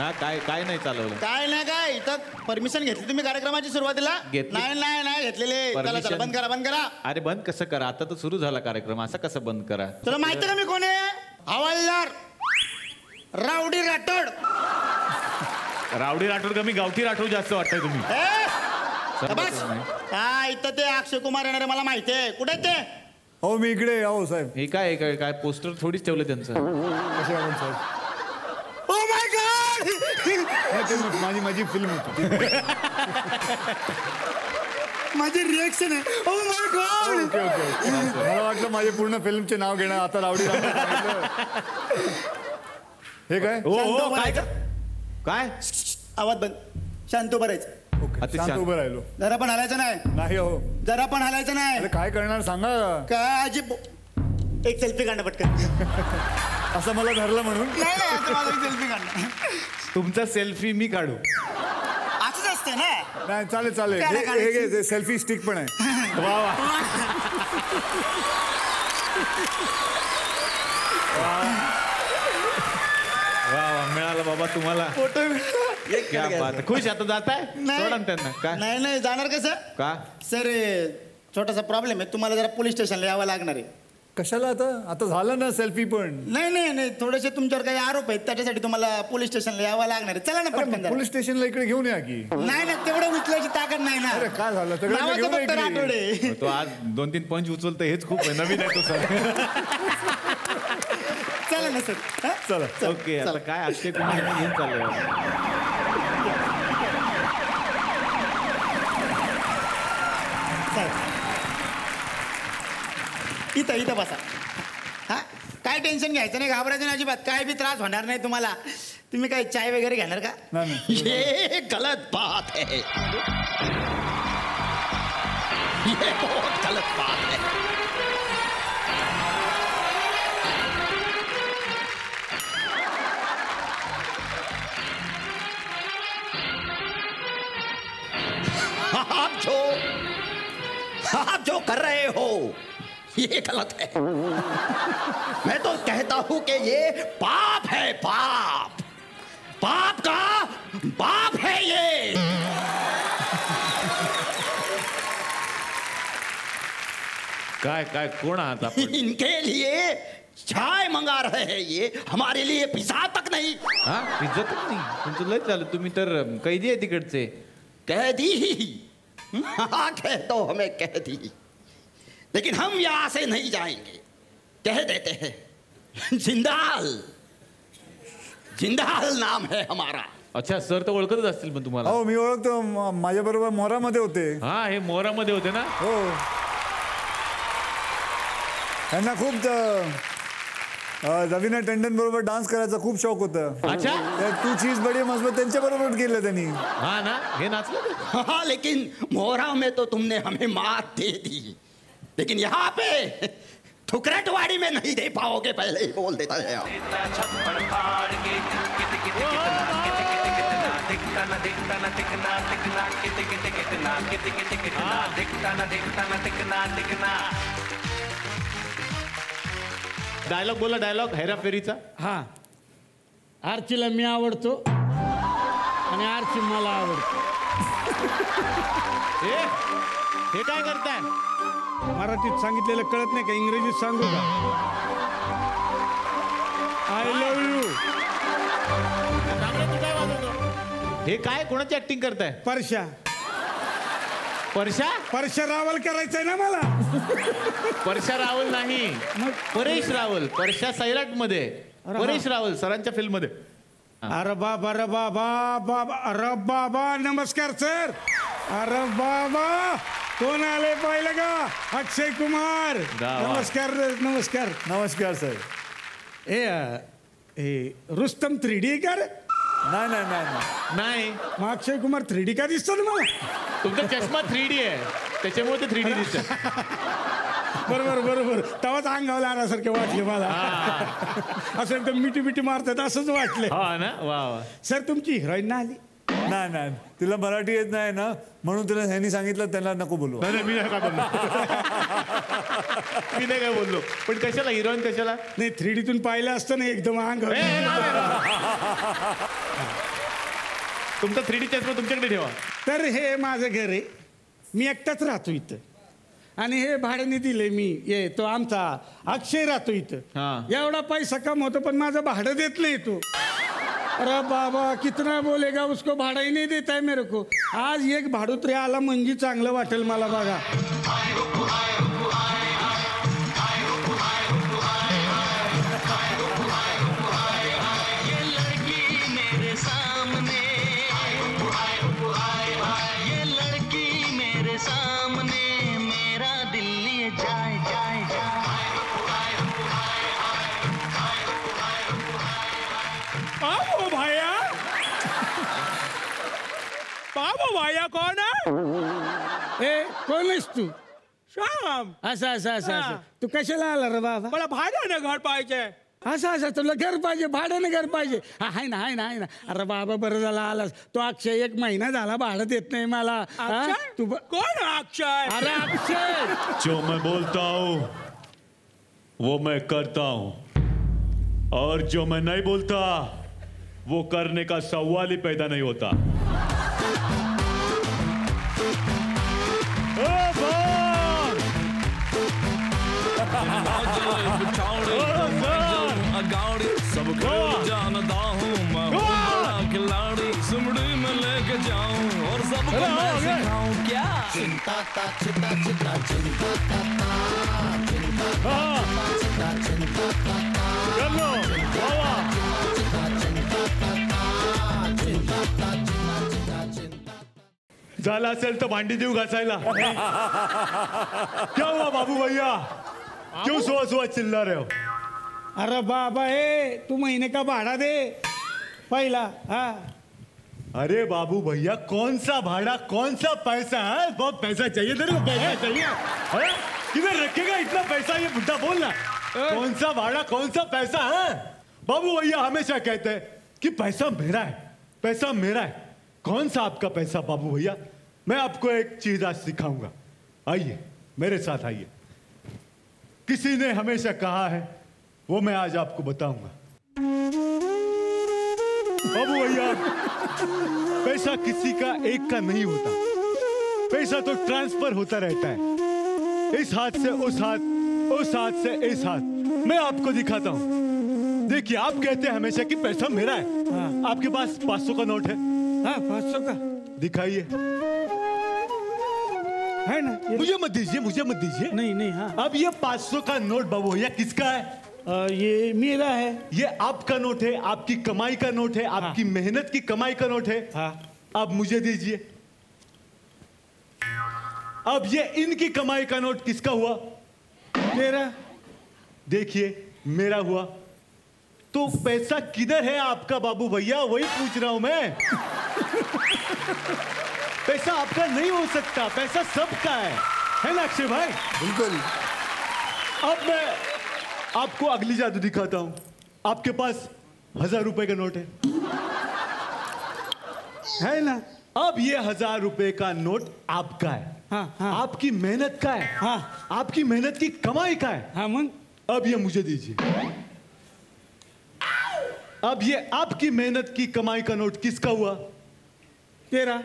हा काय काय नाही चालवलं. काय नाही काय इथं परमिशन घेतली तुम्ही कार्यक्रमाची सुरुवातीला? घेतली. नाही नाही नाही घेतलेले. चला चला Permission. बंद करा बंद करा. अरे बंद कसं करा? आता तर सुरू झाला कार्यक्रम असा कसं बंद करा? तुला माहिती का मी कोण आहे? हवालदार. रावडी राठोड. रावडी राठोड कमी गावठी राठोड जास्त वाटतंय तुम्ही. ए, बस. हा इथं ते अक्षय कुमार येणारे मला माहिती आहे. कुठे आहेत ते? हो मी इकडे आहे, हो साहेब. हे काय काय काय पोस्टर थोडीच ठेवलं त्यांचं. कसे आपण साहेब? ते माझी माझी फिल्म होती. माझी रिएक्शन आहे. Oh oh my god okay okay मला वाटलं माझे पूर्ण फिल्मचे नाव घेणं आता रावडी रावडी सांगितलं. हे काय? हो शांत हो काय. काय? आवाज बंद. शांत उभं राहायचं. ओके अति शांत शांत. उभं राहिलो. जरा पण हलायचं नाही. नाही हो. जरा पण हलायचं नाही. अरे काय करणार सांगा. काय अजिब एक सेल्फी काढणं पटकन. असं मला धरलं म्हणून. नाही नाही आता मला एक सेल्फी काढणं. तुमचा सेल्फी मी काढू. असंच असते ना? नाही चालेल चालेल. हे- नाही हे सेल्फी स्टिक पण आहे. वा वा. वा वा मिळालं बाबा तुम्हाला. फ़ोटो क्या बात. है. खुश आता जात आहे सोडा ना त्यांना. काय? नाही नाही जाणार कसं? का? सर छोटासा प्रॉब्लेम आहे. तुम्हाला जरा पोलीस स्टेशनला यावं लागणार आहे. कशाला आता? आता झालं ना सेल्फी पण. नाही नाही नाही थोडेसे तुमच्यावर काही आरोप आहेत त्याच्यासाठी तुम्हाला पोलीस स्टेशनला यावं लागणार आहे. चला ना पटकन जरा. पोलीस स्टेशनला इकडे घेऊन या की. नाही नाही तेवढं उचलायची ताकद नाही ना. अरे काय झालं? सगळ्यांना नावाचं घेऊन या फक्त इकडे. राठोडे तो आज दोन तीन पंच उचलतो हेच खूप आहे. नवीन आहे तो सर चला ना सर. हा? चला. ओके आता चल. काय अक्षय कुमार घेऊन चाललंय? इथं इथं बसा. हाँ? काय टेन्शन घ्यायचं नाही घाबरायचं नाही अजिबात. काय बी त्रास होणार नाही तुम्हाला. तुम्ही काय चाय वगैरे घेणार का. ये गलत बात है ये बहुत गलत ये गलत है। मैं तो कहता हूँ कि ये पाप है पाप। पाप का बाप है ये। काय काय कोण आहात आपण? इनके लिए चाय मंगा रहे हैं ये। हमारे लिए पिज्जा तक नहीं। हा? इज़्ज़त नाही? तुमचं लय झालं तुम्ही तर अं, कैदी आहे तिकडचे. कह दी हाँ। कह दो हमें कह दी लेकिन हम यहां से नहीं जाएंगे। कह देते हैं जिंदाल। जिंदाल नाम है हमारा। अच्छा सर तर ओळखतच असतील पण तुम्हाला. हो मी ओळखतो. माझ्या बरोबर मोरामध्ये होते. हा हे मोरामध्ये होते ना? हो. त्यांना खूप त- रवीना टंडन बरोबर डान्स करायचा खूप शौक होता. अच्छा? तू चीज बडी मजबूत त्यांच्या बरोबर केलं त्यांनी. हा ना? हे नाचलं ते? हाँ लेकिन मोहरा में तो तुमने हमें मात दे दी। लेकिन यहाँ पे ठुकरटवाड़ी में नहीं दे पाओगे पहले ही बोल देता है डायलॉग बोला डायलॉग हेराफेरीचा हा. आरचीला मी आवडतो आणि आरची मला आवडतो. हे काय करताय? मराठीत सांगितलेलं कळत नाही का? इंग्रजीत सांगू का? आय लव्ह यू तू काय वाजवतो? हे काय? कोणाची ऍक्टिंग करताय? परशा परशा परशा रावल करायचंय ना मला. परशा रावल नाही. परेश रावल. परशा सैराटमध्ये परेश रावल सरांच्या फिल्ममध्ये अरे बाबा अरे बाबा बाबा अरे बाबा नमस्कार सर. अरे बाबा. कोण आले पाहिलं का? अक्षय कुमार. नमस्कार नमस्कार. नमस्कार साहेब ए हे रुस्तम थ्री डी का रे नाही नाही नाही नाही. नाही. मग अक्षय कुमार थ्री डी का दिसतो ना मला तुमचा चष्मा थ्री डी आहे. त्याच्यामुळे ते थ्री डी दिसत. बरोबर बरोबर. तेव्हाच अंगावला आल्यासारखे वाटले मला. असं एकदम मिठी मिठी मारतात असंच वाटले. हा ना? वा वा. सर तुमची हिरोईन ना आली? नाही. नाही तिला मराठी येत नाही ना म्हणून तिला ह्यांनी सांगितलं त्यांना नको बोलू. नाही नाही, मी नाही काय बोललो? मी नाही काय बोललो? पण कशाला हिरोईन कशाला? नाही थ्री डीतून पाहिलं असतं ना एकदम अंग. ए, ए, नाही, नाही, नाही. तुमचा थ्री डी चष्मा तुमच्याकडे ठेवा. तर हे माझं घर आहे. मी एकटाच राहतो इथं. आणि हे भाड्याने दिले मी. ये तो आमचा अक्षय राहतो हा. इथं एवढा पैसा कमवतो पण माझं भाडं देत नाही तो. अरे बाबा कितना बोलेगा उसको भाड़ा ही नहीं देता है मेरे को। आज एक भाडोत्री आला म्हणजे चांगलं वाटेल मला बघा। ये लड़की मेरे सामने मेरा दिल लिए जाए जाए। कौन है? ए कोण आहेस तू? श्याम। असं असं असं असं हा. तू कशाला आला रे बाबा? मला भाड्याने घर पाहिजे असं असं तुला घर पाहिजे भाड्याने घर पाहिजे हा, आहे ना आहे ना आहे ना। अरे बाबा बरं झाला आलास। तो अक्षय एक महिना झाला भाडं देत नाही मला। हा? अक्षय? तू ब- है अक्षय? अरे अक्षय! जो मैं बोलता हूँ वो मैं करता हूँ। और जो मैं नहीं बोलता वो करने का सवाल ही पैदा नहीं होता। ओ भाग! सब वाह! जानता हूँ मैं बड़ा खिलाड़ी सुमड़ी में लेके जाऊँ और सबको मैं हो गया। सिखाऊं क्या हाँ! चलो झालं असेल तर भांडी देऊ घासायला. क्या हुआ बाबू भैया? क्यों सुबह सुबह चिल्ला रहे हो? अरे बाबा ए तू महीने का भाड़ा दे पहिला हा. अरे बाबू भैया कौन सा भाड़ा कौन सा पैसा है? बहुत पैसा चाहिए तेरे को पैसा चाहिए। हैं? किधर रखेगा इतना पैसा? ये बुढ़ा बोल ना। कौन सा भाड़ा कौन सा पैसा है? बाबू भैया हमेशा कहते हैं कि पैसा मेरा है पैसा मेरा है। कौन सा आपका पैसा बाबू भैया? मैं आपको एक चीज़ आज सिखाऊँगा। आइए मेरे साथ आइए। किसी ने हमेशा कहा है वो मैं आज आपको बताऊँगा। बाबू भैया पैसा किसी का एक का नहीं होता। पैसा तो ट्रांसफ़र होता रहता है। इस हाथ से उस हाथ उस हाथ से इस हाथ। मैं आपको दिखाता हूँ। देखिए आप कहते हैं हमेशा कि पैसा मेरा है। आपके पास 500 का नोट है। हा का। दिखाइए। है ना? मुझे मत दीजिए मुझे मत दीजिए। नहीं नहीं हाँ। अब ये 500 का नोट बाबू भैया किसका है? अ, ये मेरा है। ये आपका नोट है आपकी कमाई का नोट है आपकी हाँ। मेहनत की कमाई का नोट है। हाँ। अब मुझे दीजिए। अब ये इनकी कमाई का नोट किसका हुआ? मेरा। देखिए मेरा हुआ। तो पैसा किधर है आपका बाबू भैया? वही पूछ रहा हूँ मैं। पैसा आपका नहीं हो सकता पैसा सबका है। है ना अक्षय भाई? बिल्कुल। अब मैं आपको अगली जादू दिखाता हूँ। आपके पास हज़ार रुपए का नोट है। है ना? अब ये हज़ार रुपए का नोट आपका है। हाँ, हाँ। आपकी मेहनत का है। हाँ। आपकी मेहनत की कमाई का है। हा मग अब ये मुझे दीजिए। अब ये आपकी मेहनत की कमाई का नोट किसका हुआ? तेरा।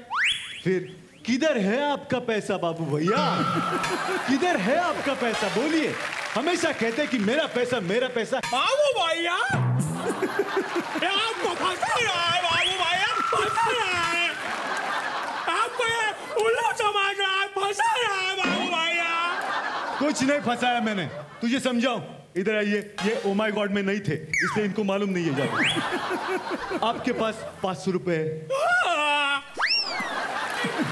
फिर किधर है आपका पैसा बाबू भैया? किधर है आपका पैसा? बोलिए। हमेशा कहते हैं कि मेरा पैसा मेरा पैसा। बाबू भैया! आपको फंसा है बाबू भैया फंसा है। आपको ये उल्लू समझ रहा है फंसा है बाबू भैया। कुछ नहीं फंसाया मैंने। तुझे समझाऊं? इधर आइए। ये ओ माय गॉड में नहीं थे इसलिए इनको मालूम नहीं है जादू आपके पास पाँच सौ रुपए हाँ।